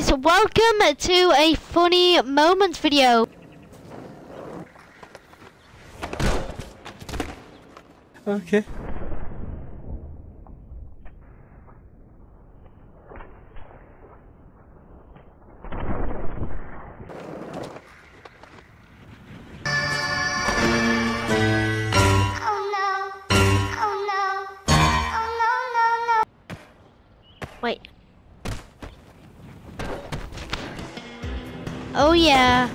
guys, welcome to a funny moments video. Okay. Oh no. Oh no. Oh no, no, no. Wait. Oh yeah.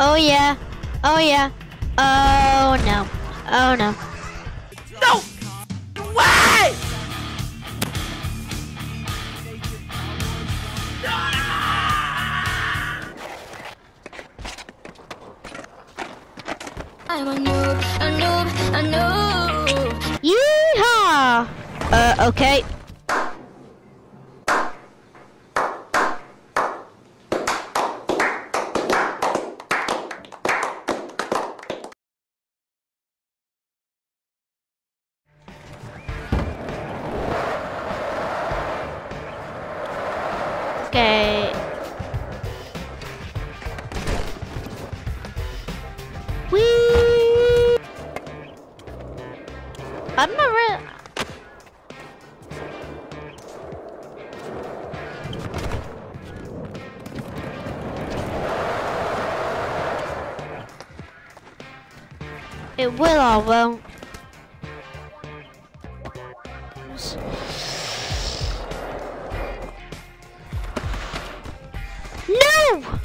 Oh yeah. Oh yeah. Oh no. Oh no. No! Way! I'm a noob, a noob, a noob. Uh, okay. Okay. Whee! I'm not really. It will or won't. No!